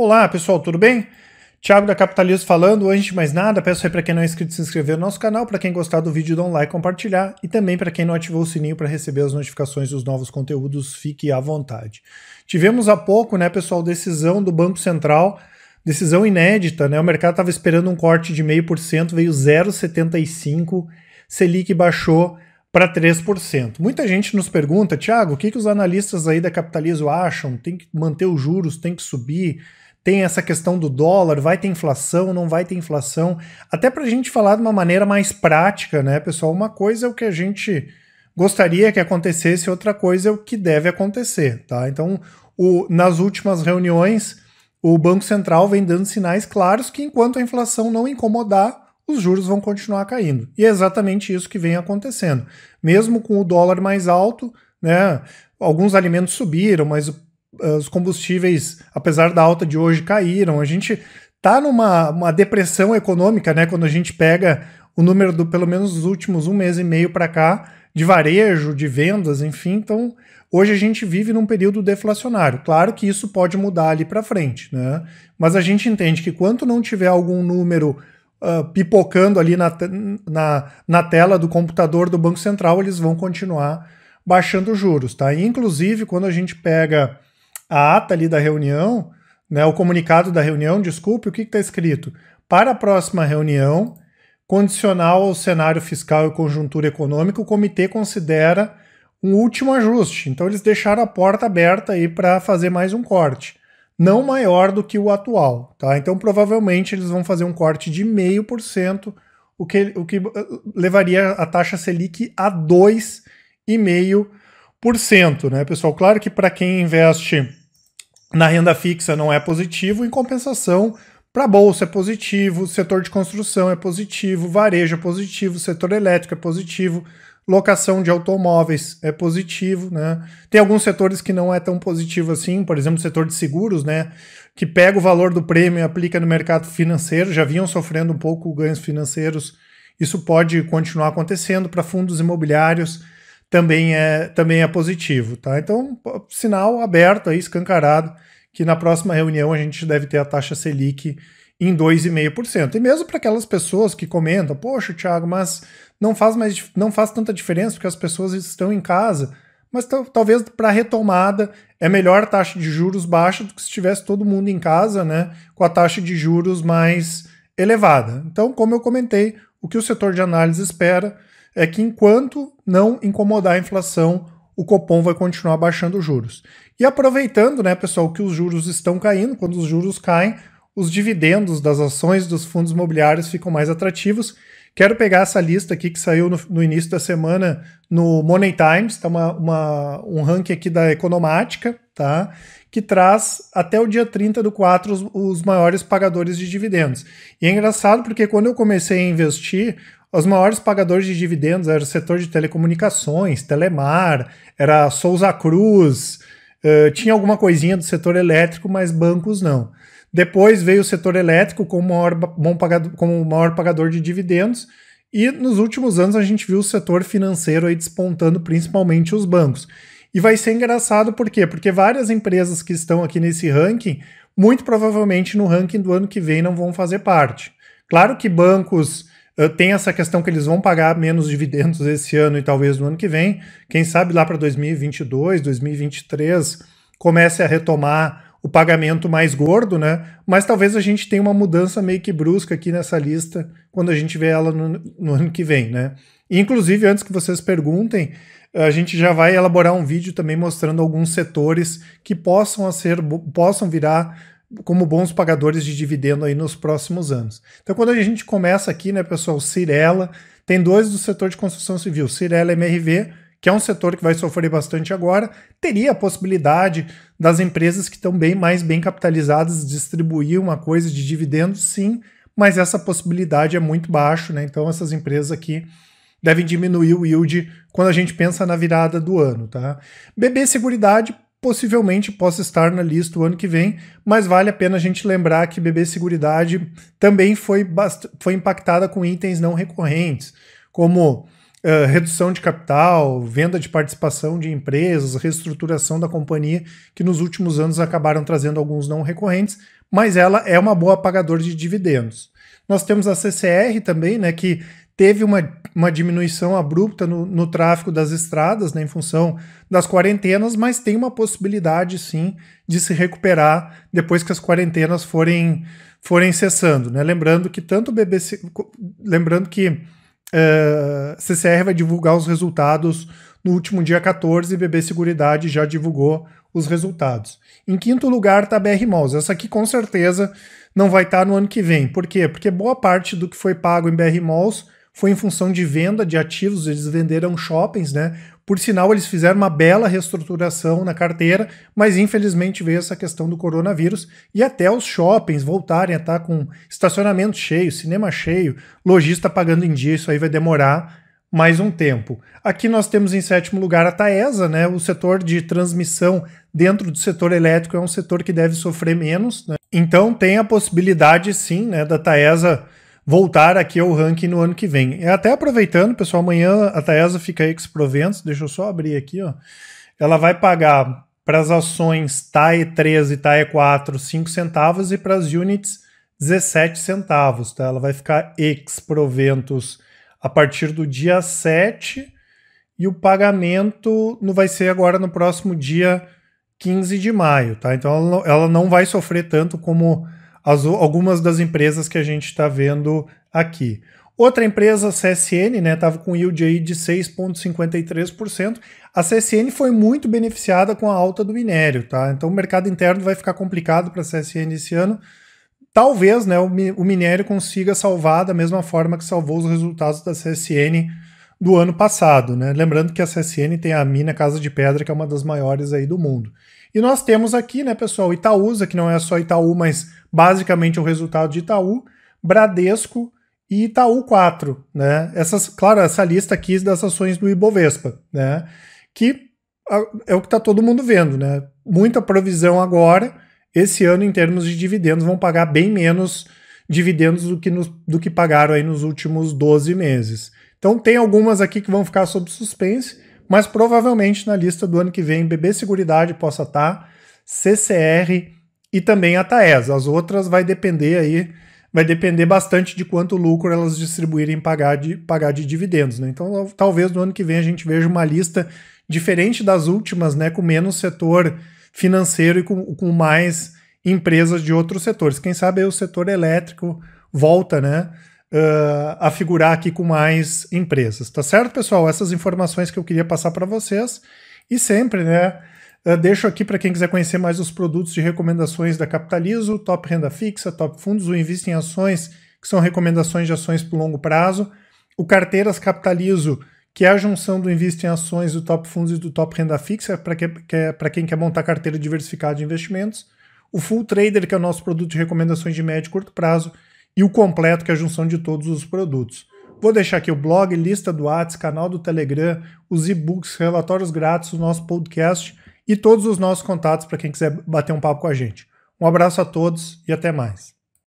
Olá pessoal, tudo bem? Thiago da Capitalismo falando. Antes de mais nada, peço aí para quem não é inscrito se inscrever no nosso canal, para quem gostar do vídeo, dá um like, compartilhar e também para quem não ativou o sininho para receber as notificações dos novos conteúdos, fique à vontade. Tivemos há pouco, né, pessoal, decisão do Banco Central, decisão inédita, né? O mercado estava esperando um corte de 0,5%, veio 0,75%, Selic baixou para 3%. Muita gente nos pergunta, Thiago, o que, que os analistas aí da Capitalismo acham? Tem que manter os juros, tem que subir? Tem essa questão do dólar, vai ter inflação, não vai ter inflação. Até para a gente falar de uma maneira mais prática, né, pessoal? Uma coisa é o que a gente gostaria que acontecesse, outra coisa é o que deve acontecer, tá? Então, o, nas últimas reuniões, o Banco Central vem dando sinais claros que enquanto a inflação não incomodar, os juros vão continuar caindo. E é exatamente isso que vem acontecendo. Mesmo com o dólar mais alto, né, alguns alimentos subiram, mas os combustíveis, apesar da alta de hoje, caíram. A gente tá numa uma depressão econômica, né? Quando a gente pega o número do pelo menos os últimos um mês e meio para cá de varejo, de vendas, enfim. Então, hoje a gente vive num período deflacionário. Claro que isso pode mudar ali para frente, né? Mas a gente entende que quanto não tiver algum número uh, pipocando ali na, na, na tela do computador do Banco Central, eles vão continuar baixando juros, tá? Inclusive, quando a gente pega a ata ali da reunião, né, o comunicado da reunião, desculpe, o que está escrito? Para a próxima reunião, condicional ao cenário fiscal e conjuntura econômica, o comitê considera um último ajuste. Então eles deixaram a porta aberta aí para fazer mais um corte, não maior do que o atual, tá? Então provavelmente eles vão fazer um corte de 0,5%, o que, o que eh, levaria a taxa Selic a 2,5%, né, pessoal? Claro que para quem investe na renda fixa não é positivo, em compensação, para a bolsa é positivo, setor de construção é positivo, varejo é positivo, setor elétrico é positivo, locação de automóveis é positivo, né? Tem alguns setores que não é tão positivo assim, por exemplo, o setor de seguros, né? Que pega o valor do prêmio e aplica no mercado financeiro, já vinham sofrendo um pouco ganhos financeiros. Isso pode continuar acontecendo para fundos imobiliários também é, também é positivo, tá? Então, sinal aberto aí, escancarado, que na próxima reunião a gente deve ter a taxa Selic em 2,5%. E mesmo para aquelas pessoas que comentam, poxa, Thiago, mas não faz mais não faz tanta diferença porque as pessoas estão em casa. Mas talvez para retomada é melhor taxa de juros baixa do que se tivesse todo mundo em casa, né, com a taxa de juros mais elevada. Então, como eu comentei, o que o setor de análise espera é que enquanto não incomodar a inflação, o Copom vai continuar baixando os juros. E aproveitando, né, pessoal, que os juros estão caindo, quando os juros caem, os dividendos das ações dos fundos imobiliários ficam mais atrativos. Quero pegar essa lista aqui que saiu no, no início da semana no Money Times, tá uma, uma, um ranking aqui da Economática, tá? Que traz até o dia 30 do 4 os, os maiores pagadores de dividendos. E é engraçado porque quando eu comecei a investir, os maiores pagadores de dividendos eram o setor de telecomunicações, Telemar, era Souza Cruz, uh, tinha alguma coisinha do setor elétrico, mas bancos não. Depois veio o setor elétrico como o maior, bom pagador, como maior pagador de dividendos, e nos últimos anos a gente viu o setor financeiro aí despontando, principalmente os bancos. E vai ser engraçado por quê? Porque várias empresas que estão aqui nesse ranking, muito provavelmente no ranking do ano que vem não vão fazer parte. Claro que bancos tem essa questão que eles vão pagar menos dividendos esse ano e talvez no ano que vem. Quem sabe lá para 2022, 2023 comece a retomar o pagamento mais gordo, né? Mas talvez a gente tenha uma mudança meio que brusca aqui nessa lista quando a gente vê ela no, no ano que vem, né? inclusive, antes que vocês perguntem, a gente já vai elaborar um vídeo também mostrando alguns setores que possam ser, possam virar como bons pagadores de dividendo aí nos próximos anos. Então, quando a gente começa aqui, né, pessoal, Cirela, tem dois do setor de construção civil, Cirela MRV, que é um setor que vai sofrer bastante agora, teria a possibilidade das empresas que estão bem mais bem capitalizadas distribuir uma coisa de dividendos, sim, mas essa possibilidade é muito baixa, né? Então essas empresas aqui devem diminuir o yield quando a gente pensa na virada do ano, tá? BB Seguridade possivelmente possa estar na lista o ano que vem, mas vale a pena a gente lembrar que BB Seguridade também foi, foi impactada com itens não recorrentes, como uh, redução de capital, venda de participação de empresas, reestruturação da companhia, que nos últimos anos acabaram trazendo alguns não recorrentes, mas ela é uma boa pagadora de dividendos. Nós temos a CCR também, né, que teve uma, uma diminuição abrupta no, no tráfego das estradas, né, em função das quarentenas, mas tem uma possibilidade sim de se recuperar depois que as quarentenas forem, forem cessando. Né? Lembrando que tanto o BBC. Lembrando que uh, eh, CCR vai divulgar os resultados no último dia 14 e BB Seguridade já divulgou os resultados. Em quinto lugar está a BR Malls. Essa aqui com certeza não vai estar tá no ano que vem. Por quê? Porque boa parte do que foi pago em BR Malls foi em função de venda de ativos, eles venderam shoppings, né? Por sinal, eles fizeram uma bela reestruturação na carteira, mas infelizmente veio essa questão do coronavírus e até os shoppings voltarem a estar com estacionamento cheio, cinema cheio, lojista pagando em dia, isso aí vai demorar mais um tempo. Aqui nós temos em sétimo lugar a Taesa, né? O setor de transmissão dentro do setor elétrico é um setor que deve sofrer menos, né? Então tem a possibilidade sim, né, da Taesa voltar aqui ao ranking no ano que vem. E até aproveitando, pessoal, amanhã a Taesa fica ex proventos, deixa eu só abrir aqui, ó. Ela vai pagar para as ações TAE 13 e TAE 4 5 centavos e para as units 17 centavos, tá? Ela vai ficar ex proventos a partir do dia 7 e o pagamento não vai ser agora no próximo dia 15 de maio, tá? Então ela não, ela não vai sofrer tanto como as, algumas das empresas que a gente está vendo aqui. Outra empresa, CSN, né, estava com yield aí de 6,53%. A CSN foi muito beneficiada com a alta do minério, tá? Então o mercado interno vai ficar complicado para a CSN esse ano. Talvez né, o, o minério consiga salvar da mesma forma que salvou os resultados da CSN do ano passado. Né? Lembrando que a CSN tem a mina Casa de Pedra, que é uma das maiores aí do mundo. E nós temos aqui, né, pessoal, Itaúsa, que não é só Itaú, mas basicamente o resultado de Itaú, Bradesco e Itaú 4, né? Essas, claro, essa lista aqui das ações do Ibovespa, né? Que é o que está todo mundo vendo, né? Muita provisão agora. Esse ano, em termos de dividendos, vão pagar bem menos dividendos do que, do que pagaram aí nos últimos 12 meses. Então tem algumas aqui que vão ficar sob suspense, mas provavelmente na lista do ano que vem BB Seguridade possa estar, CCR e também a Taesa. As outras vai depender aí, vai depender bastante de quanto lucro elas distribuírem pagar de, pagar de dividendos. Né? Então talvez no ano que vem a gente veja uma lista diferente das últimas, né, com menos setor financeiro e com, com mais empresas de outros setores. Quem sabe o setor elétrico volta, né? Uh, a figurar aqui com mais empresas. Tá certo, pessoal? Essas informações que eu queria passar para vocês. E sempre, né? Uh, deixo aqui para quem quiser conhecer mais os produtos de recomendações da Capitalizo, Top Renda Fixa, Top Fundos, o Invista em Ações, que são recomendações de ações por longo prazo. O Carteiras Capitalizo, que é a junção do Invista em Ações, do Top Fundos e do Top Renda Fixa, para que, que é, quem quer montar carteira diversificada de investimentos. O Full Trader, que é o nosso produto de recomendações de médio e curto prazo e o completo, que é a junção de todos os produtos. Vou deixar aqui o blog, lista do WhatsApp, canal do Telegram, os e-books, relatórios grátis, o nosso podcast e todos os nossos contatos para quem quiser bater um papo com a gente. Um abraço a todos e até mais.